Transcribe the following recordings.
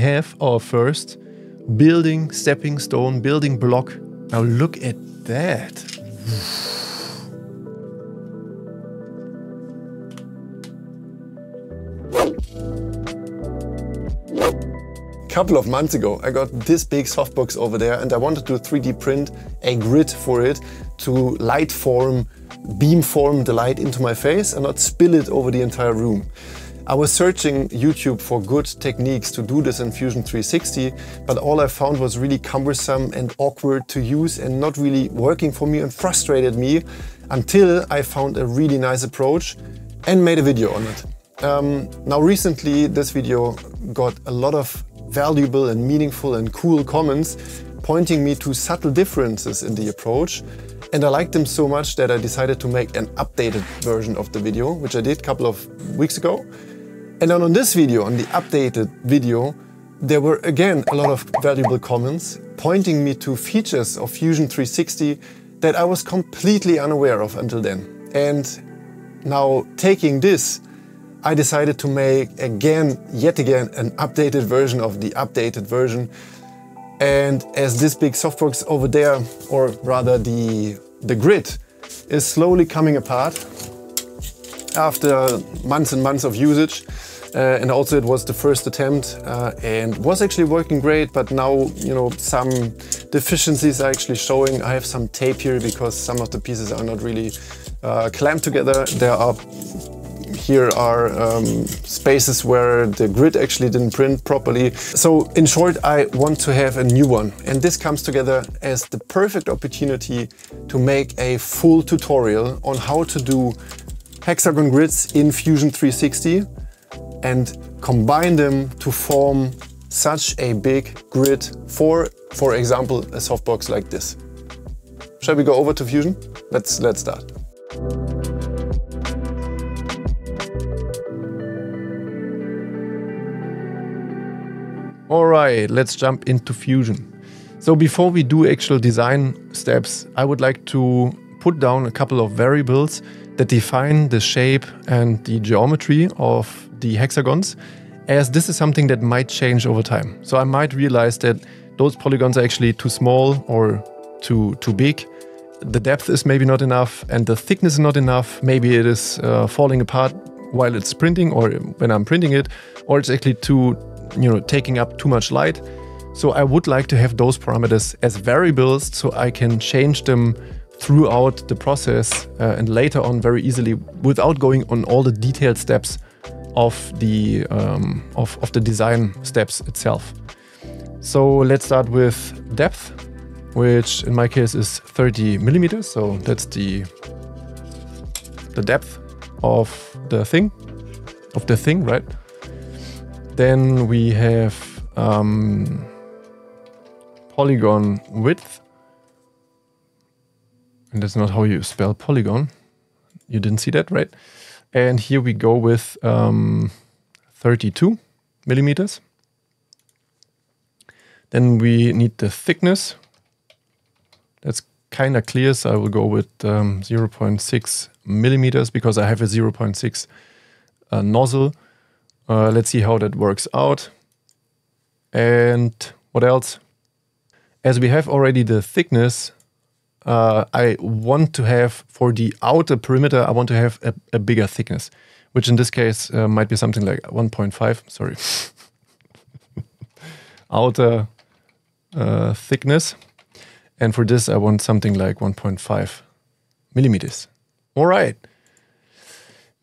have our first building stepping stone, building block. Now look at that. couple of months ago, I got this big softbox over there and I wanted to 3D print a grid for it to light form, beam form the light into my face and not spill it over the entire room. I was searching YouTube for good techniques to do this in Fusion 360, but all I found was really cumbersome and awkward to use and not really working for me and frustrated me until I found a really nice approach and made a video on it. Um, now recently this video got a lot of valuable and meaningful and cool comments pointing me to subtle differences in the approach. And I liked them so much that I decided to make an updated version of the video, which I did a couple of weeks ago. And then on this video, on the updated video, there were again a lot of valuable comments pointing me to features of Fusion 360 that I was completely unaware of until then. And now taking this I decided to make again, yet again, an updated version of the updated version. And as this big softbox over there, or rather the, the grid, is slowly coming apart after months and months of usage, uh, and also it was the first attempt uh, and was actually working great, but now, you know, some deficiencies are actually showing. I have some tape here because some of the pieces are not really uh, clamped together. There are here are um, spaces where the grid actually didn't print properly. So in short, I want to have a new one. And this comes together as the perfect opportunity to make a full tutorial on how to do hexagon grids in Fusion 360 and combine them to form such a big grid for, for example, a softbox like this. Shall we go over to Fusion? Let's, let's start. All right, let's jump into Fusion. So before we do actual design steps, I would like to put down a couple of variables that define the shape and the geometry of the hexagons, as this is something that might change over time. So I might realize that those polygons are actually too small or too, too big. The depth is maybe not enough and the thickness is not enough. Maybe it is uh, falling apart while it's printing or when I'm printing it, or it's actually too you know, taking up too much light. So I would like to have those parameters as variables so I can change them throughout the process uh, and later on very easily without going on all the detailed steps of the um, of, of the design steps itself. So let's start with depth, which in my case is 30 millimeters. So that's the the depth of the thing, of the thing, right? Then we have um, polygon width. And that's not how you spell polygon. You didn't see that, right? And here we go with um, 32 millimeters. Then we need the thickness. That's kind of clear, so I will go with um, 0.6 millimeters because I have a 0.6 uh, nozzle. Uh, let's see how that works out. And what else? As we have already the thickness, uh, I want to have for the outer perimeter, I want to have a, a bigger thickness, which in this case uh, might be something like 1.5, sorry. outer uh, thickness. And for this, I want something like 1.5 millimeters. All right.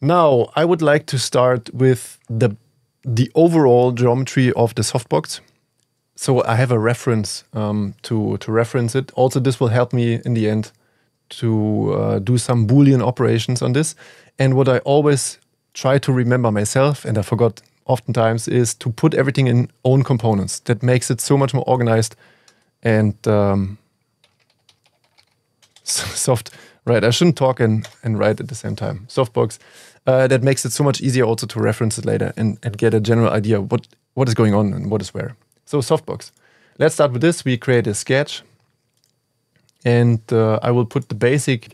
Now, I would like to start with the, the overall geometry of the softbox. So I have a reference um, to, to reference it. Also, this will help me in the end to uh, do some Boolean operations on this. And what I always try to remember myself, and I forgot oftentimes, is to put everything in own components. That makes it so much more organized and um, soft. Right, I shouldn't talk and, and write at the same time. Softbox uh, that makes it so much easier also to reference it later and, and get a general idea what, what is going on and what is where. So softbox. Let's start with this. We create a sketch and uh, I will put the basic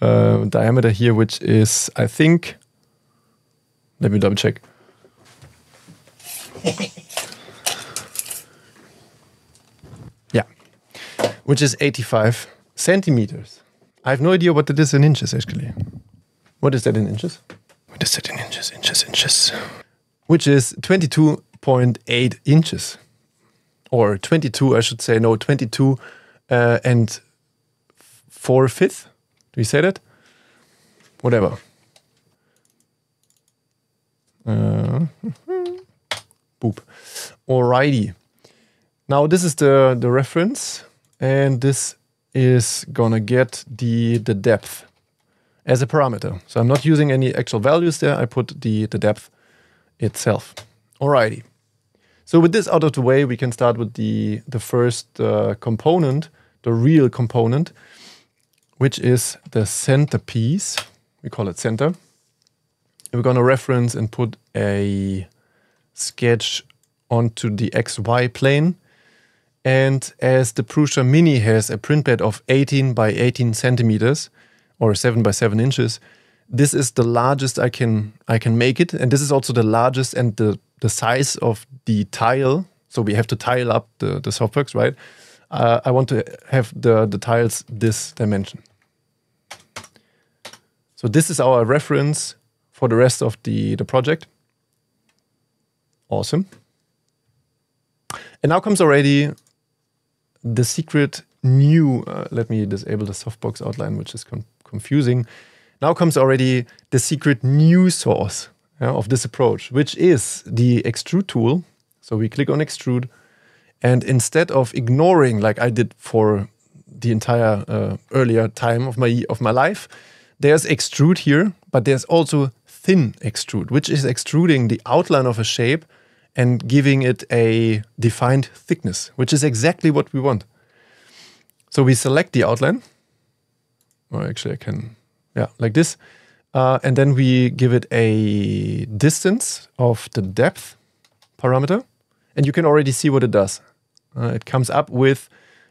uh, diameter here, which is, I think, let me double check. yeah, which is 85 centimeters. I have no idea what that is in inches, actually. What is that in inches? What is that in inches? Inches, inches. Which is 22.8 inches. Or 22, I should say, no, 22 uh, and 4 fifth. Do we say that? Whatever. Uh, boop. Alrighty. Now this is the, the reference, and this is gonna get the, the depth as a parameter. So I'm not using any actual values there, I put the, the depth itself. Alrighty. So with this out of the way, we can start with the, the first uh, component, the real component, which is the centerpiece. We call it center. And we're gonna reference and put a sketch onto the XY plane. And as the Prusa Mini has a print bed of 18 by 18 centimeters or 7 by 7 inches, this is the largest I can I can make it. And this is also the largest and the, the size of the tile. So we have to tile up the, the softbox, right? Uh, I want to have the, the tiles this dimension. So this is our reference for the rest of the, the project. Awesome. And now comes already the secret new, uh, let me disable the softbox outline, which is confusing. Now comes already the secret new source of this approach, which is the extrude tool. So we click on extrude, and instead of ignoring like I did for the entire uh, earlier time of my of my life, there's extrude here, but there's also thin extrude, which is extruding the outline of a shape and giving it a defined thickness, which is exactly what we want. So we select the outline. Or actually, I can, yeah, like this. Uh, and then we give it a distance of the depth parameter. And you can already see what it does. Uh, it comes up with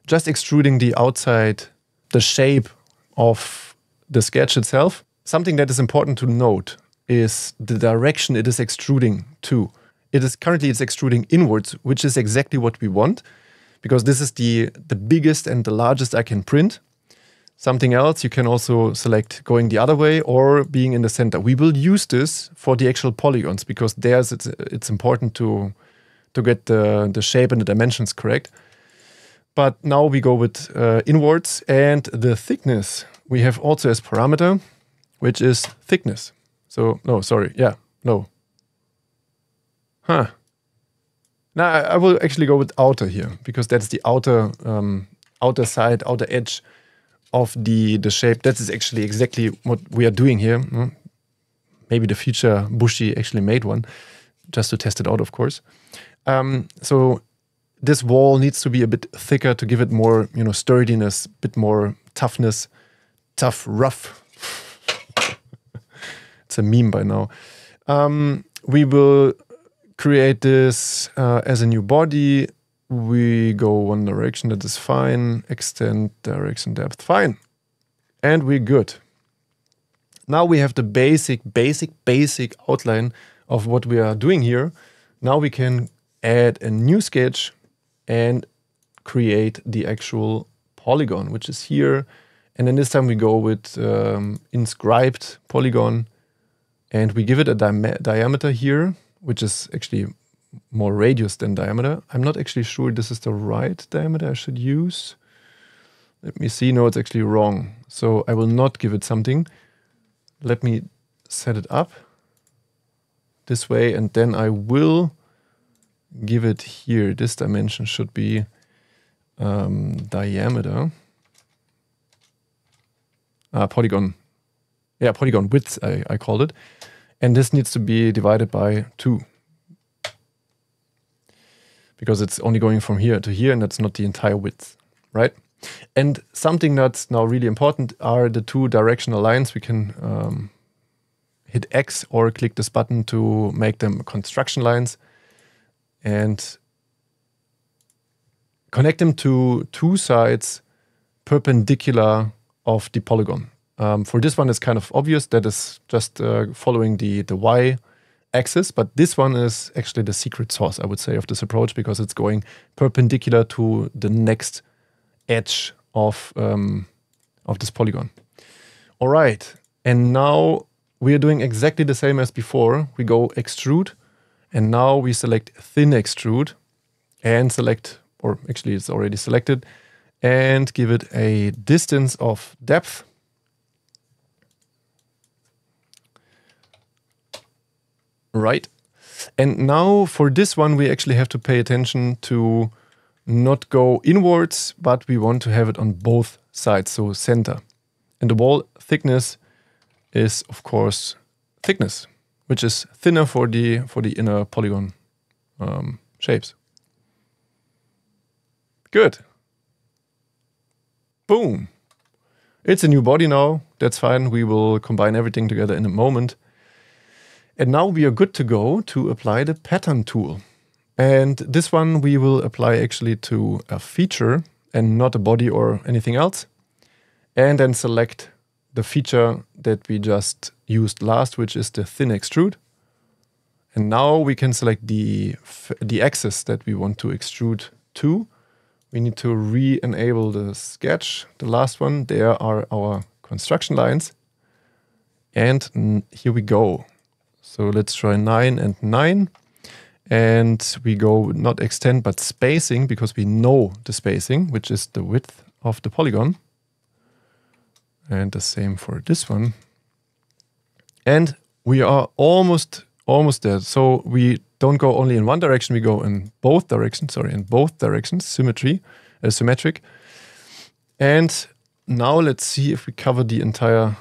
just extruding the outside, the shape of the sketch itself. Something that is important to note is the direction it is extruding to. It is currently it's extruding inwards, which is exactly what we want, because this is the the biggest and the largest I can print. Something else you can also select going the other way or being in the center. We will use this for the actual polygons because there's it's it's important to to get the the shape and the dimensions correct. But now we go with uh, inwards and the thickness we have also as parameter, which is thickness. So no, sorry, yeah, no, Huh. Now I will actually go with outer here because that's the outer um, outer side, outer edge of the the shape. That is actually exactly what we are doing here. Maybe the future Buschi actually made one just to test it out, of course. Um, so this wall needs to be a bit thicker to give it more, you know, sturdiness, a bit more toughness, tough, rough. it's a meme by now. Um, we will create this uh, as a new body. We go one direction, that is fine. Extend direction depth, fine. And we're good. Now we have the basic, basic, basic outline of what we are doing here. Now we can add a new sketch and create the actual polygon, which is here. And then this time we go with um, inscribed polygon and we give it a di diameter here which is actually more radius than diameter. I'm not actually sure this is the right diameter I should use. Let me see. No, it's actually wrong. So I will not give it something. Let me set it up this way and then I will give it here. This dimension should be um, diameter. Uh, polygon. Yeah, polygon width, I, I called it. And this needs to be divided by 2. Because it's only going from here to here, and that's not the entire width, right? And something that's now really important are the two directional lines. We can um, hit X or click this button to make them construction lines and connect them to two sides perpendicular of the polygon. Um, for this one, it's kind of obvious that is just uh, following the, the y axis, but this one is actually the secret sauce, I would say, of this approach because it's going perpendicular to the next edge of um, of this polygon. All right, and now we are doing exactly the same as before. We go extrude, and now we select thin extrude, and select, or actually it's already selected, and give it a distance of depth. Right. And now for this one, we actually have to pay attention to not go inwards, but we want to have it on both sides, so center. And the wall thickness is, of course, thickness, which is thinner for the for the inner polygon um, shapes. Good. Boom. It's a new body now. That's fine. We will combine everything together in a moment. And now we are good to go to apply the pattern tool. And this one we will apply actually to a feature and not a body or anything else. And then select the feature that we just used last, which is the thin extrude. And now we can select the, the axis that we want to extrude to. We need to re-enable the sketch, the last one. There are our construction lines. And here we go. So let's try 9 and 9. And we go not extend, but spacing, because we know the spacing, which is the width of the polygon. And the same for this one. And we are almost almost there. So we don't go only in one direction, we go in both directions, sorry, in both directions, symmetry, uh, symmetric. And now let's see if we cover the entire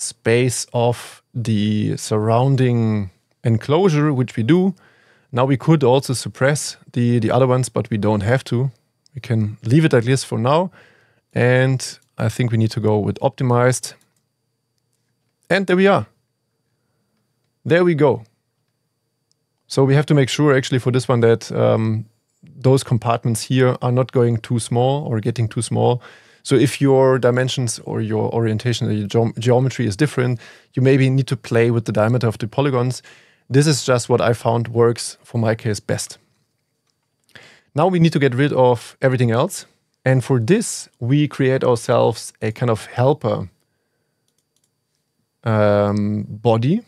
space of the surrounding enclosure, which we do. Now we could also suppress the, the other ones, but we don't have to. We can leave it like this for now. And I think we need to go with optimized. And there we are. There we go. So we have to make sure actually for this one that um, those compartments here are not going too small or getting too small. So if your dimensions or your orientation or your geometry is different, you maybe need to play with the diameter of the polygons. This is just what I found works for my case best. Now we need to get rid of everything else. And for this, we create ourselves a kind of helper um, body.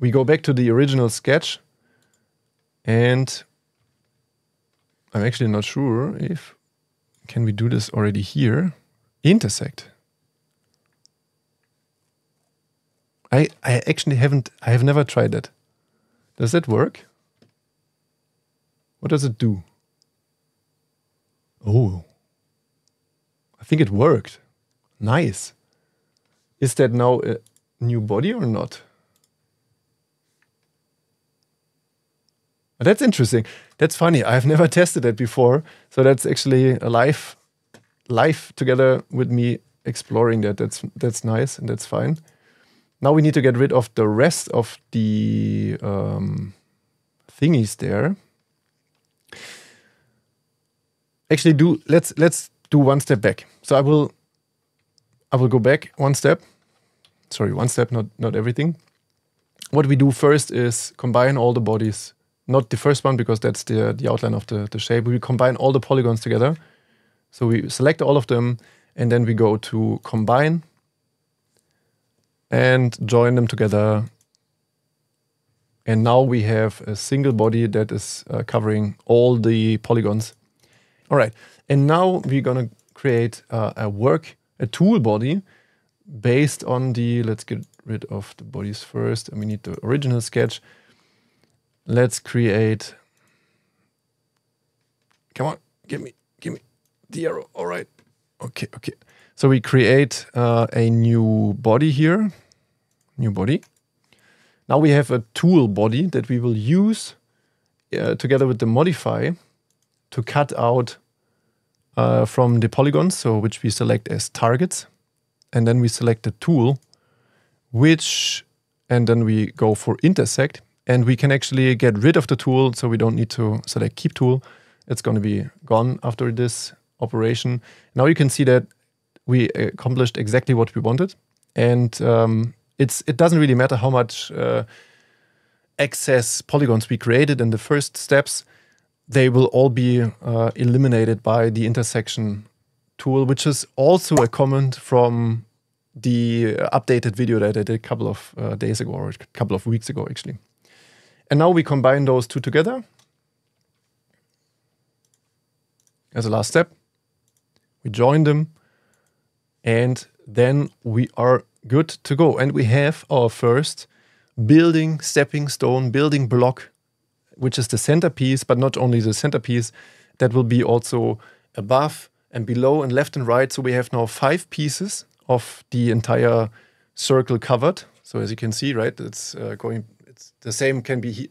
We go back to the original sketch and I'm actually not sure if can we do this already here? Intersect. I I actually haven't I have never tried that. Does that work? What does it do? Oh. I think it worked. Nice. Is that now a new body or not? That's interesting. That's funny. I've never tested that before. So that's actually a live live together with me exploring that. That's that's nice and that's fine. Now we need to get rid of the rest of the um, thingies there. Actually, do let's let's do one step back. So I will I will go back one step. Sorry, one step, not not everything. What we do first is combine all the bodies not the first one because that's the, the outline of the, the shape. We combine all the polygons together. So we select all of them and then we go to combine and join them together. And now we have a single body that is uh, covering all the polygons. All right. And now we're going to create uh, a work, a tool body based on the, let's get rid of the bodies first. And we need the original sketch let's create. Come on, give me, give me the arrow. All right. Okay, okay. So we create uh, a new body here, new body. Now we have a tool body that we will use uh, together with the modify to cut out uh, from the polygons, so which we select as targets. And then we select the tool, which, and then we go for intersect and we can actually get rid of the tool so we don't need to select keep tool. It's going to be gone after this operation. Now you can see that we accomplished exactly what we wanted. And um, it's it doesn't really matter how much uh, excess polygons we created in the first steps. they will all be uh, eliminated by the intersection tool, which is also a comment from the updated video that I did a couple of uh, days ago or a couple of weeks ago, actually. And now we combine those two together as a last step. We join them and then we are good to go. And we have our first building stepping stone, building block, which is the centerpiece, but not only the centerpiece, that will be also above and below and left and right. So we have now five pieces of the entire circle covered. So as you can see, right, it's uh, going. It's the same can be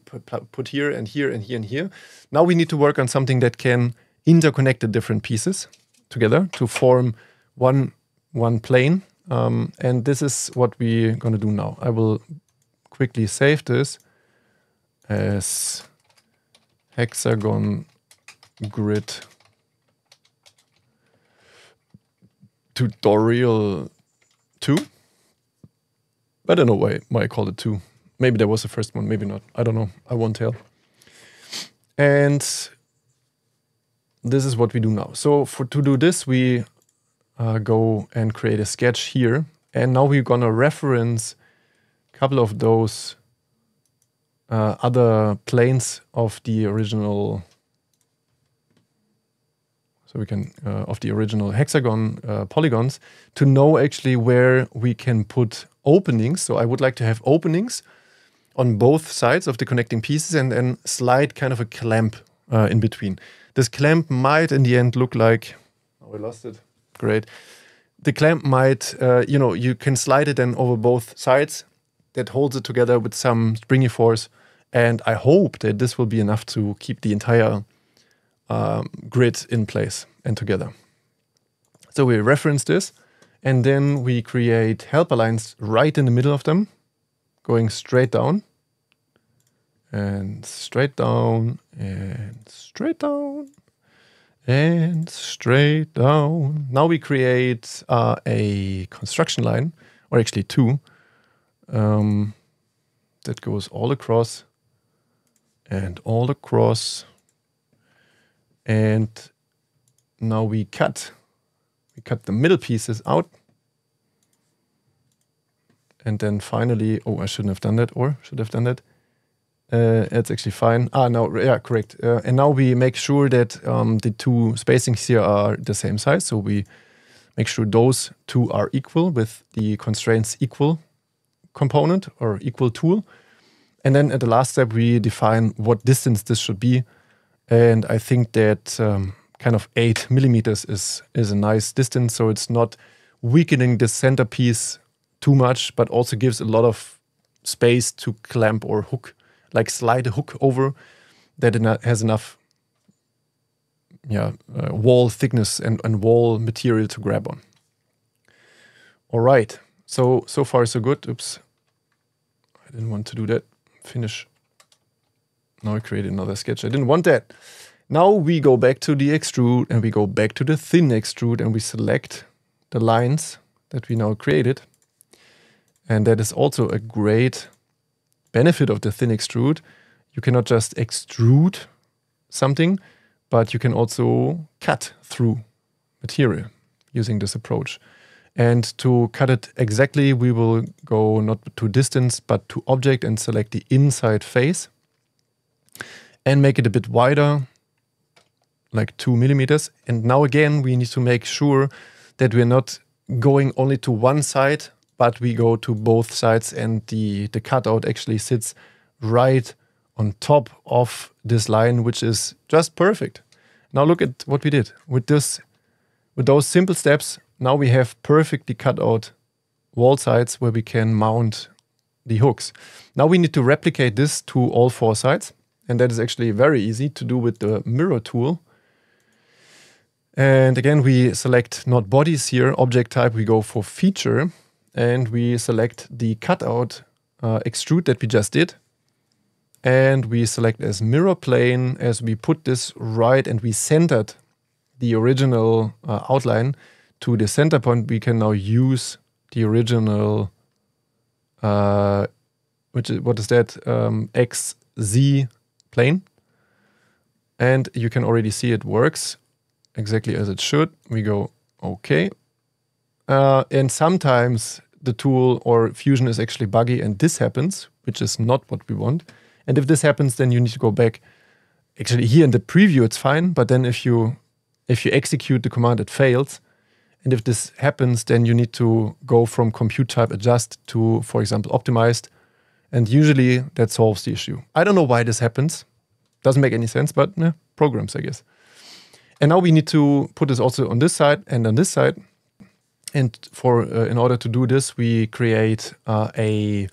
put here and here and here and here. Now we need to work on something that can interconnect the different pieces together to form one one plane. Um, and this is what we're going to do now. I will quickly save this as hexagon grid tutorial 2. I don't know why, why I called it 2. Maybe that was the first one, maybe not. I don't know. I won't tell. And this is what we do now. So for to do this, we uh, go and create a sketch here. And now we're gonna reference a couple of those uh, other planes of the original so we can uh, of the original hexagon uh, polygons to know actually where we can put openings. So I would like to have openings on both sides of the connecting pieces and then slide kind of a clamp uh, in between. This clamp might in the end look like, oh, we lost it. Great. The clamp might, uh, you know, you can slide it then over both sides that holds it together with some springy force. And I hope that this will be enough to keep the entire um, grid in place and together. So we reference this and then we create helper lines right in the middle of them, going straight down and straight down and straight down and straight down. Now we create uh, a construction line, or actually two, um, that goes all across and all across and now we cut. We cut the middle pieces out. And then finally, oh, I shouldn't have done that, or should have done that. Uh, it's actually fine. Ah, no, yeah, correct. Uh, and now we make sure that um, the two spacings here are the same size. So we make sure those two are equal with the constraints equal component or equal tool. And then at the last step, we define what distance this should be and I think that um, kind of eight millimeters is is a nice distance, so it's not weakening the centerpiece too much, but also gives a lot of space to clamp or hook, like slide a hook over that has enough yeah uh, wall thickness and, and wall material to grab on. All right, so so far so good. Oops, I didn't want to do that. Finish now I created another sketch. I didn't want that. Now we go back to the extrude and we go back to the thin extrude and we select the lines that we now created. And that is also a great benefit of the thin extrude. You cannot just extrude something, but you can also cut through material using this approach. And to cut it exactly, we will go not to distance, but to object and select the inside face and make it a bit wider, like two millimeters. And now again, we need to make sure that we're not going only to one side, but we go to both sides and the, the cutout actually sits right on top of this line, which is just perfect. Now look at what we did with this, with those simple steps. Now we have perfectly cut out wall sides where we can mount the hooks. Now we need to replicate this to all four sides. And that is actually very easy to do with the mirror tool. And again, we select not bodies here, object type, we go for feature, and we select the cutout uh, extrude that we just did. And we select as mirror plane as we put this right and we centered the original uh, outline to the center point, we can now use the original, uh, which is, what is that, um, XZ plane. And you can already see it works exactly as it should. We go, okay. Uh, and sometimes the tool or Fusion is actually buggy and this happens, which is not what we want. And if this happens, then you need to go back. Actually, here in the preview, it's fine. But then if you if you execute the command, it fails. And if this happens, then you need to go from compute type adjust to, for example, optimized. And usually that solves the issue. I don't know why this happens. Doesn't make any sense, but yeah, programs, I guess. And now we need to put this also on this side and on this side. And for uh, in order to do this, we create uh, a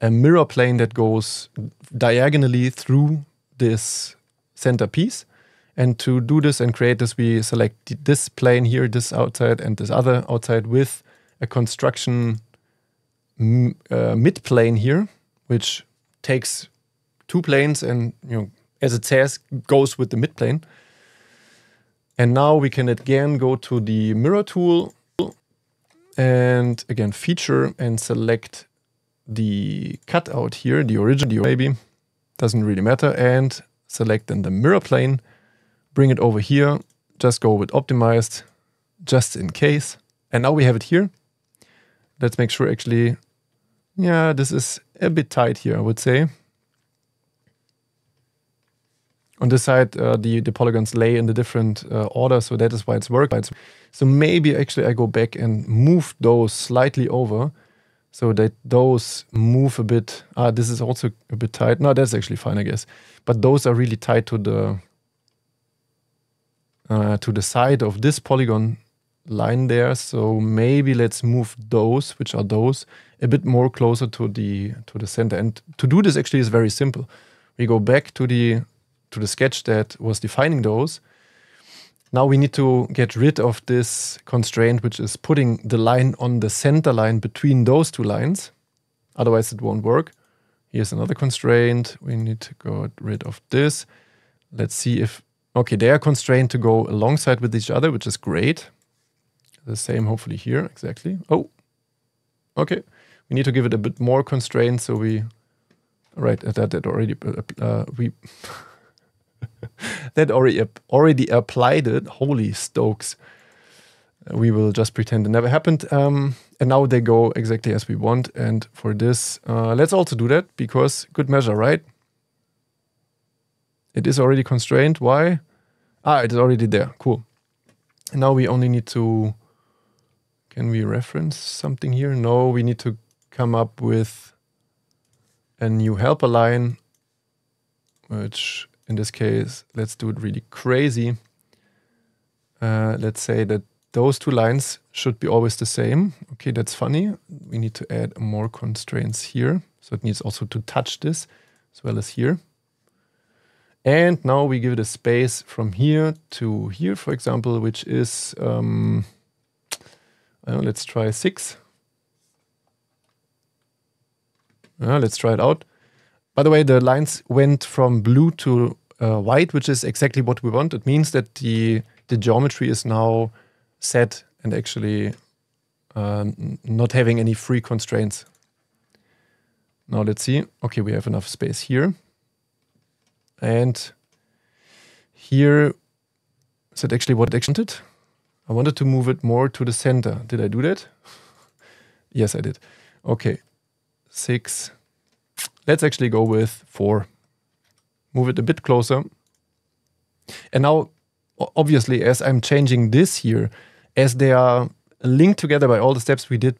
a mirror plane that goes diagonally through this center piece. And to do this and create this, we select this plane here, this outside, and this other outside with a construction uh, mid plane here, which takes two planes and, you know, as it says, goes with the mid plane. And now we can again go to the mirror tool and again feature and select the cutout here, the original maybe, doesn't really matter, and select then the mirror plane bring it over here, just go with optimized, just in case. And now we have it here. Let's make sure actually, yeah, this is a bit tight here, I would say. On this side, uh, the, the polygons lay in the different uh, order, so that is why it's working. So maybe actually I go back and move those slightly over so that those move a bit. Ah, this is also a bit tight. No, that's actually fine, I guess. But those are really tight to the uh, to the side of this polygon line there. So maybe let's move those, which are those, a bit more closer to the to the center. And to do this actually is very simple. We go back to the to the sketch that was defining those. Now we need to get rid of this constraint, which is putting the line on the center line between those two lines. Otherwise, it won't work. Here's another constraint. We need to get rid of this. Let's see if Okay, they are constrained to go alongside with each other, which is great. The same hopefully here, exactly. Oh, okay. We need to give it a bit more constraint, so we, right, that, that already, uh, uh we, that already, already applied it. Holy Stokes. We will just pretend it never happened. Um, and now they go exactly as we want. And for this, uh, let's also do that because good measure, right? It is already constrained. Why? Ah, it is already there. Cool. now we only need to. Can we reference something here? No, we need to come up with a new helper line, which in this case, let's do it really crazy. Uh, let's say that those two lines should be always the same. Okay, that's funny. We need to add more constraints here. So it needs also to touch this as well as here. And now we give it a space from here to here, for example, which is, um, let's try six. Uh, let's try it out. By the way, the lines went from blue to uh, white, which is exactly what we want. It means that the, the geometry is now set and actually um, not having any free constraints. Now let's see. Okay, we have enough space here. And here, is that actually what I wanted? I wanted to move it more to the center. Did I do that? yes, I did. Okay, six. Let's actually go with four. Move it a bit closer. And now, obviously, as I'm changing this here, as they are linked together by all the steps we did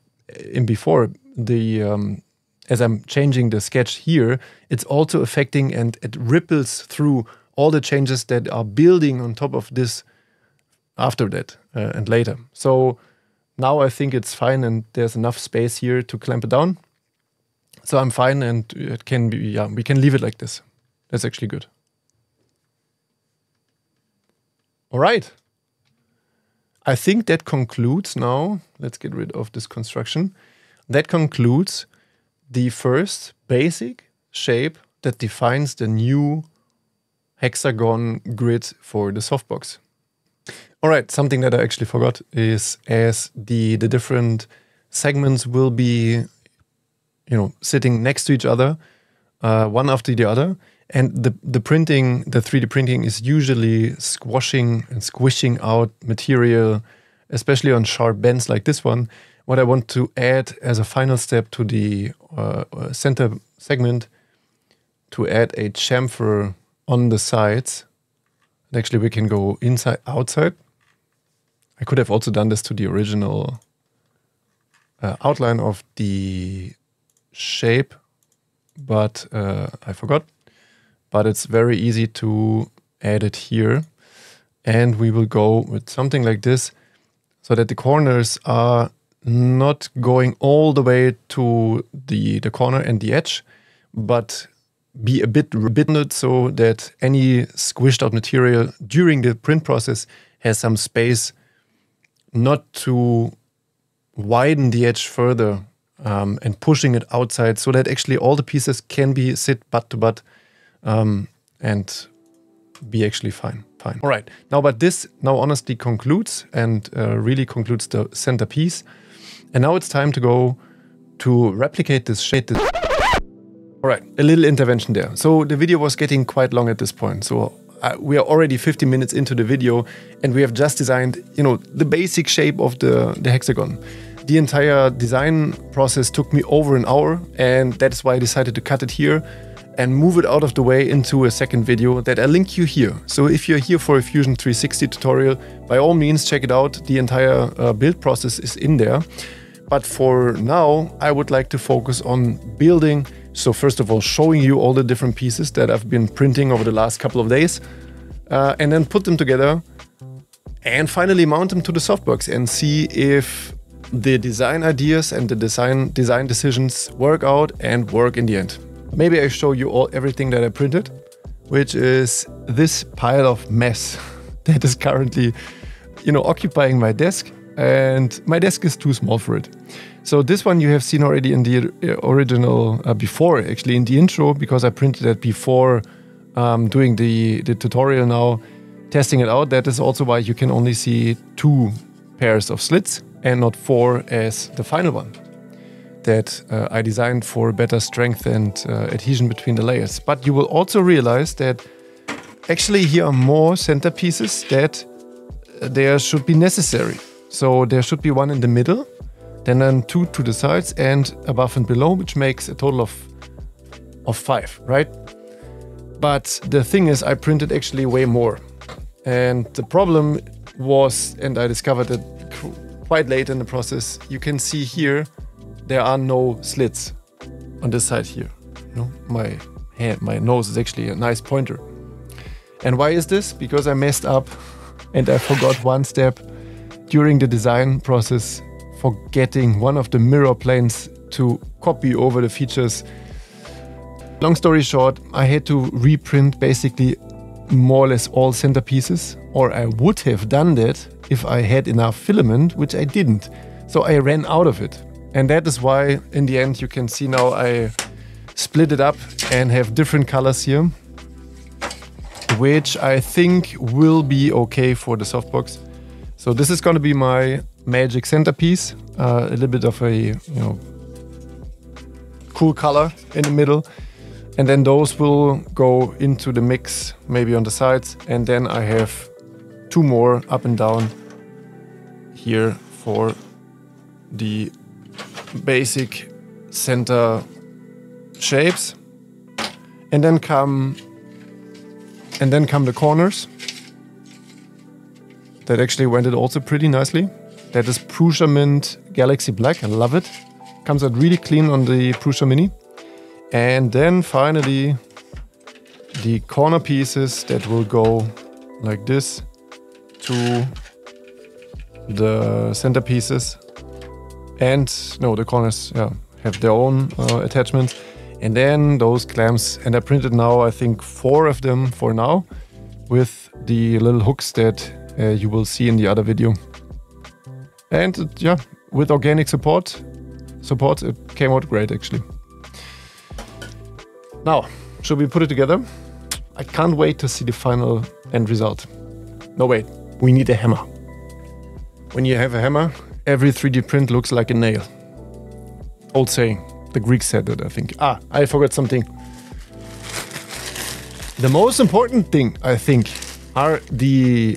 in before, the um, as I'm changing the sketch here, it's also affecting and it ripples through all the changes that are building on top of this after that uh, and later. So now I think it's fine and there's enough space here to clamp it down. So I'm fine and it can be, yeah, we can leave it like this. That's actually good. All right. I think that concludes now. Let's get rid of this construction. That concludes the first basic shape that defines the new hexagon grid for the softbox. All right, something that I actually forgot is as the, the different segments will be, you know, sitting next to each other, uh, one after the other, And the, the printing, the 3D printing is usually squashing and squishing out material, especially on sharp bends like this one. What I want to add as a final step to the uh, uh center segment to add a chamfer on the sides. And actually, we can go inside, outside. I could have also done this to the original uh, outline of the shape, but uh, I forgot. But it's very easy to add it here. And we will go with something like this so that the corners are not going all the way to the, the corner and the edge, but be a bit ribboned so that any squished out material during the print process has some space not to widen the edge further um, and pushing it outside so that actually all the pieces can be sit butt to butt um, and be actually fine. Fine. All right. Now, but this now honestly concludes and uh, really concludes the center piece. And now it's time to go to replicate this shape. All right, a little intervention there. So the video was getting quite long at this point. So uh, we are already 50 minutes into the video and we have just designed, you know, the basic shape of the, the hexagon. The entire design process took me over an hour and that's why I decided to cut it here and move it out of the way into a second video that I link you here. So if you're here for a Fusion 360 tutorial, by all means check it out. The entire uh, build process is in there. But for now, I would like to focus on building so first of all, showing you all the different pieces that I've been printing over the last couple of days, uh, and then put them together, and finally mount them to the softbox and see if the design ideas and the design design decisions work out and work in the end. Maybe I show you all everything that I printed, which is this pile of mess that is currently, you know, occupying my desk, and my desk is too small for it. So this one you have seen already in the uh, original uh, before, actually in the intro, because I printed it before um, doing the, the tutorial now, testing it out. That is also why you can only see two pairs of slits and not four as the final one that uh, I designed for better strength and uh, adhesion between the layers. But you will also realize that actually here are more centerpieces that uh, there should be necessary. So there should be one in the middle then then two to the sides and above and below, which makes a total of of five, right? But the thing is, I printed actually way more, and the problem was, and I discovered it quite late in the process. You can see here there are no slits on this side here. You know, my hand, my nose is actually a nice pointer. And why is this? Because I messed up and I forgot one step during the design process for getting one of the mirror planes to copy over the features. Long story short, I had to reprint basically more or less all centerpieces, or I would have done that if I had enough filament, which I didn't. So I ran out of it. And that is why, in the end, you can see now I split it up and have different colors here, which I think will be okay for the softbox. So this is going to be my magic centerpiece, uh, a little bit of a you know cool color in the middle, and then those will go into the mix maybe on the sides, and then I have two more up and down here for the basic center shapes, and then come and then come the corners. That actually went it also pretty nicely. That is Prusament Galaxy Black. I love it. Comes out really clean on the Prusa Mini. And then finally, the corner pieces that will go like this to the centerpieces. And no, the corners yeah, have their own uh, attachments. And then those clamps, and I printed now, I think, four of them for now with the little hooks that uh, you will see in the other video. And yeah, with organic support, support, it came out great actually. Now, should we put it together? I can't wait to see the final end result. No, wait, we need a hammer. When you have a hammer, every 3D print looks like a nail. Old saying. The Greeks said that, I think. Ah, I forgot something. The most important thing, I think, are the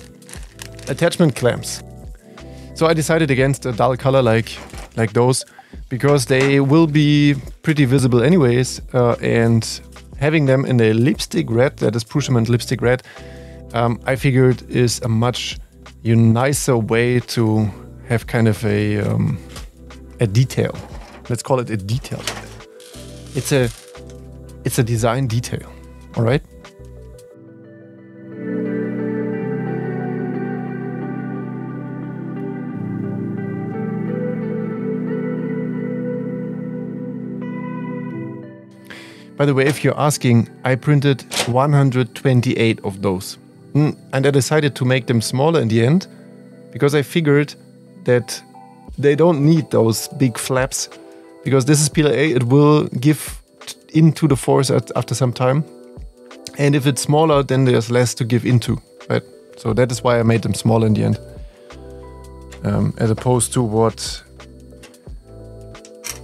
attachment clamps. So I decided against a dull color like like those because they will be pretty visible anyways. Uh, and having them in a lipstick red, that is Prusament lipstick red, um, I figured is a much nicer way to have kind of a um, a detail. Let's call it a detail. It's a it's a design detail. All right. By the way, if you're asking, I printed 128 of those. Mm, and I decided to make them smaller in the end because I figured that they don't need those big flaps because this is PLA, it will give into the force at, after some time. And if it's smaller, then there's less to give into, right? So that is why I made them smaller in the end. Um, as opposed to what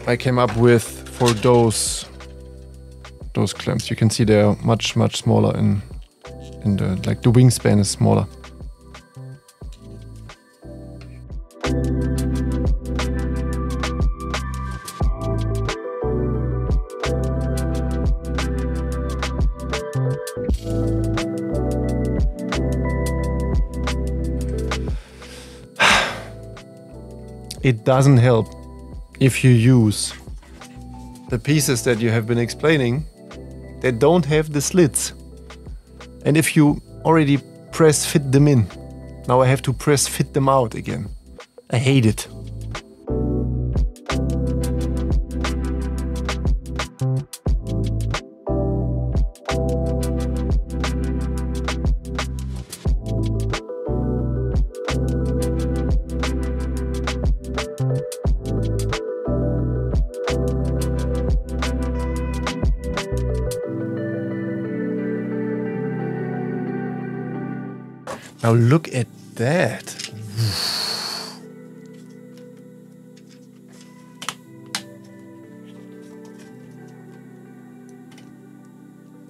I came up with for those those clamps. You can see they're much much smaller in in the uh, like the wingspan is smaller. it doesn't help if you use the pieces that you have been explaining that don't have the slits. And if you already press fit them in, now I have to press fit them out again. I hate it.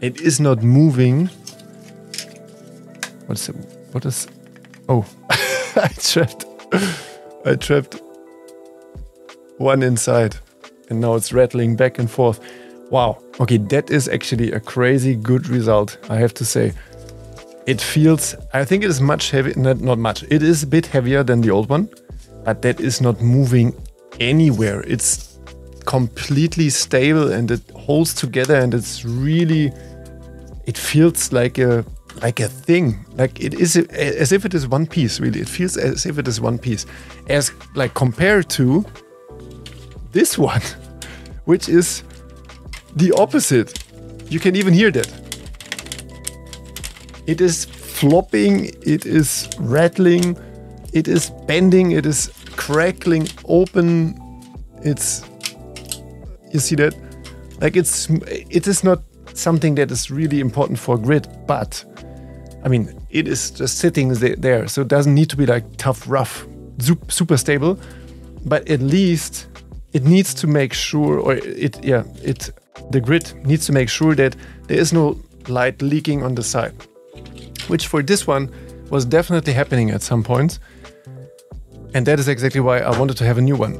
It is not moving. What's it? What is? Oh, I trapped. I trapped one inside, and now it's rattling back and forth. Wow. Okay, that is actually a crazy good result. I have to say. It feels, I think it is much heavy, not, not much. It is a bit heavier than the old one, but that is not moving anywhere. It's completely stable and it holds together and it's really, it feels like a, like a thing. Like it is as if it is one piece, really. It feels as if it is one piece. As like compared to this one, which is the opposite. You can even hear that. It is flopping, it is rattling, it is bending, it is crackling open. It's you see that? Like it's it is not something that is really important for grid, but I mean, it is just sitting there, so it doesn't need to be like tough, rough, super stable, but at least it needs to make sure, or it, yeah, it, the grid needs to make sure that there is no light leaking on the side which for this one was definitely happening at some point. And that is exactly why I wanted to have a new one.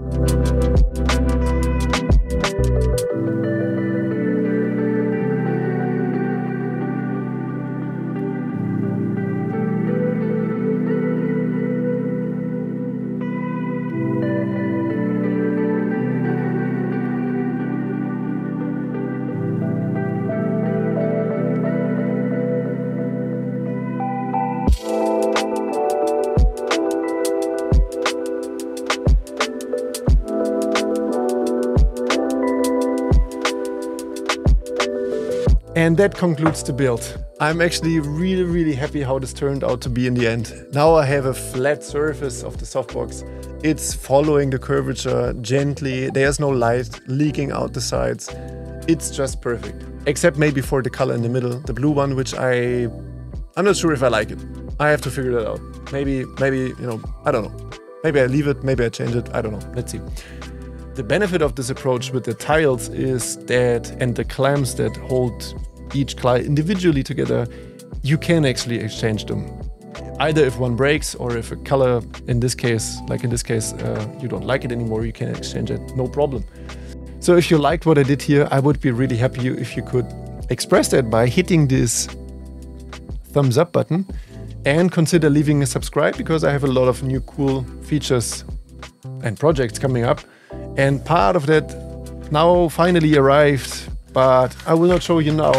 That concludes the build. I'm actually really, really happy how this turned out to be in the end. Now I have a flat surface of the softbox. It's following the curvature gently. There's no light leaking out the sides. It's just perfect. Except maybe for the color in the middle, the blue one, which I... I'm not sure if I like it. I have to figure that out. Maybe, maybe, you know, I don't know. Maybe I leave it, maybe I change it, I don't know. Let's see. The benefit of this approach with the tiles is that, and the clamps that hold each client individually together, you can actually exchange them. Either if one breaks or if a color, in this case, like in this case, uh, you don't like it anymore, you can exchange it, no problem. So if you liked what I did here, I would be really happy if you could express that by hitting this thumbs up button and consider leaving a subscribe because I have a lot of new cool features and projects coming up. And part of that now finally arrived, but I will not show you now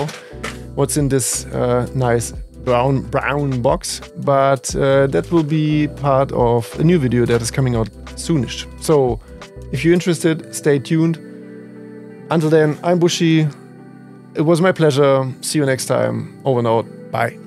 what's in this uh, nice brown brown box, but uh, that will be part of a new video that is coming out soonish. So if you're interested, stay tuned. Until then, I'm Buschi. It was my pleasure. See you next time. Over and out. Bye.